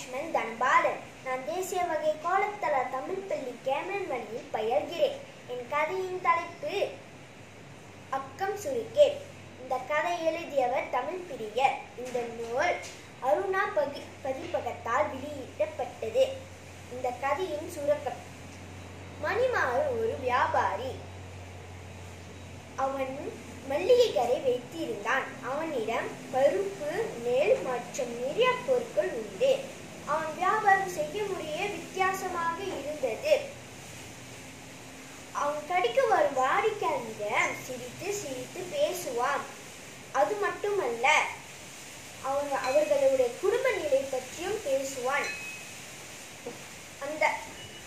லக்ஷ்மண் தன்பாலன் நான் தேசிய வகை கோலத்தல தமிழ் பள்ளி கேமரன் வழியில் பயில்கிறேன். என் கதையின் தலைப்பு அக்கம் சுருக்கே இந்த கதை எழுதியவர் தமிழ் பிரியர். இந்த நூல் அருணா பகி பதிப்பகத்தால் வெளியிடப்பட்டது. இந்த கதையின் சுருக்கம். மணிமாறு ஒரு வியாபாரி. அவன் மல்லிகை கடை வைத்திருந்தான். அவனிடம் பருப்பு நெல் மற்றும் நிறைய பொருட்கள் உண்டு. முறைய வித்தியாசமாக இருந்தது. அவன் கடைக்கு வரும் வாடிக்கையாளரிடம் சிரித்து சிரித்து பேசுவான். அது மட்டுமல்ல அவன் அவர்களுடைய குடும்ப நிலை பற்றியும் பேசுவான். அந்த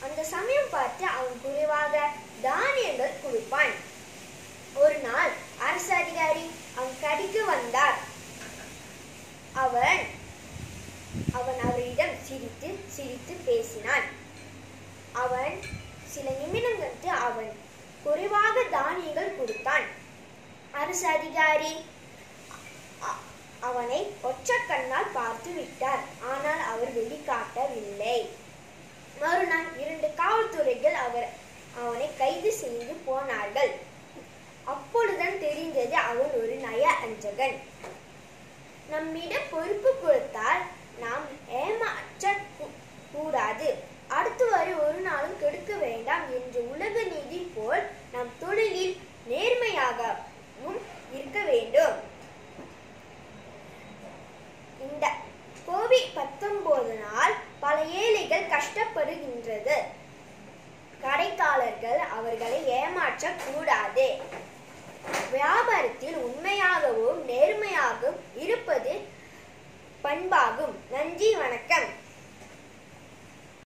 அந்த சமயம் பார்த்து அவன் குறைவாக தானியங்கள் கொடுப்பான். ஒரு நாள் அரசு அதிகாரி அவன் கடைக்கு வந்தார். அவன் அவன் அவரிடம் சிரித்து சிரித்து பேசினான் அவன் சில நிமிடங்களுக்கு அவன் குறைவாக தானியங்கள் கொடுத்தான். அரசு அதிகாரி அவனை ஒற்றக்கண்ணால் பார்த்து விட்டார். ஆனால் அவர் வெளிக்காட்டவில்லை. மறுநாள் இரண்டு காவல்துறைகள் அவர் அவனை கைது செய்து போனார்கள். அப்பொழுதுதான் தெரிந்தது அவன் ஒரு நய அஞ்சகன். நம்மிடம் பொறுப்பு கொடுத்தால் விவசாயிகள் கஷ்டப்படுகின்றது. கடைக்காரர்கள் அவர்களை ஏமாற்றக்கூடாது. வியாபாரத்தில் உண்மையாகவும் நேர்மையாகவும் இருப்பது பண்பாகும். நன்றி வணக்கம்.